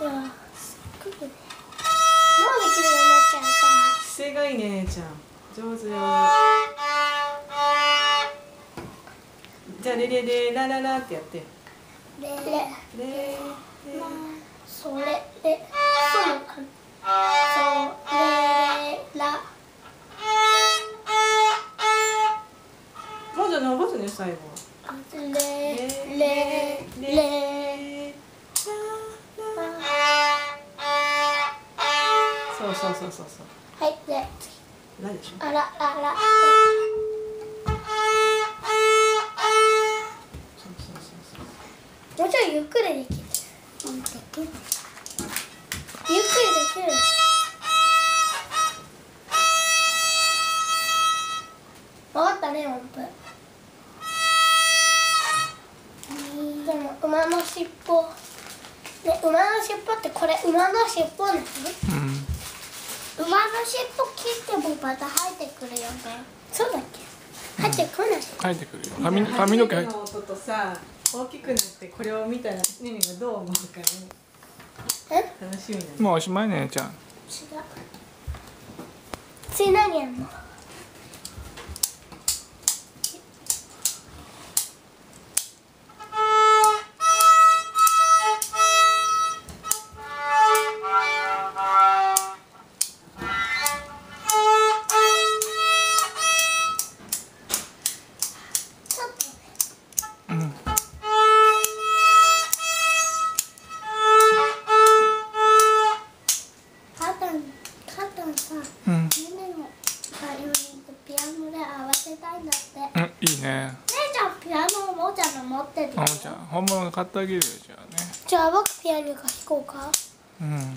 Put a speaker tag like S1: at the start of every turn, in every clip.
S1: 今日すっごくね。もうできるようになっ
S2: ちゃった姿勢がいいね。姉ちゃん上手。よじゃあレレレラララってやって。
S1: レ
S2: レレレ
S1: それレそうそれ
S2: もうじゃ伸ばすね最後そうそうそうそうそう。
S1: はいで
S2: ラでしょ？
S1: あらあら
S2: そうそうそうそう。
S1: もうちょいゆっくりできる。ゆっくりできる。わかったね音符。でも馬の尻尾。ね馬の尻尾ってこれ馬の尻尾なの？
S3: うん
S1: 馬の尻尾切ってもまた生えてくるよね。そうだっけ？生えてこない、
S3: 生えてくるよ。髪髪の毛。生えて
S2: 初めての音とさ大きくなってこれを見たらねねがどう思うかね。
S1: え？
S2: 楽しみだね。
S3: もうおしまいねちゃん。
S1: 違う。次何やんの？
S3: うん
S1: カタンカタンさ
S3: うん。
S1: ねねがバイオリンとピアノで合わせたいんだって。
S3: うんいいね。
S1: 姉ちゃんピアノおもちゃの持ってるよ
S3: あもちゃん本物が買ってあげるよじゃあね。
S1: じゃあ僕ピアノが弾こうか。
S3: うん。いいね。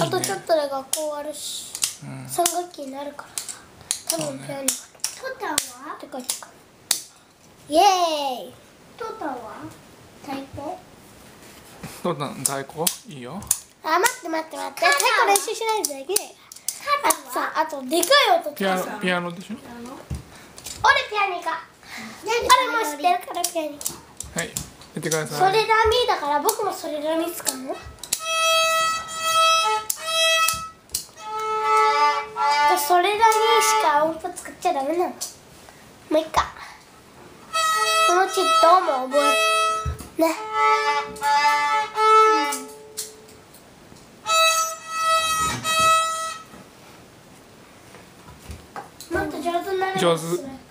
S1: あとちょっとで学校終わるし
S3: うん。
S1: 3学期になるからさ多分ピアノが。トタンは？ってからイエーイトタンは太鼓？
S3: どんな太鼓？いいよ。
S1: あ待って待って待って。太鼓練習しないとできない。あとさあとでかい音。と
S3: ピアノピアノでしょ？
S1: 俺ピアニカ。俺も知ってるからピアニカ。
S3: はい。やってくだ
S1: そ
S3: さい。
S1: れラミだから僕もそれラミ使うの？それらにしか音符作っちゃダメなの？もういっかそのうちどうも覚えるねもっと上手になる
S3: 上手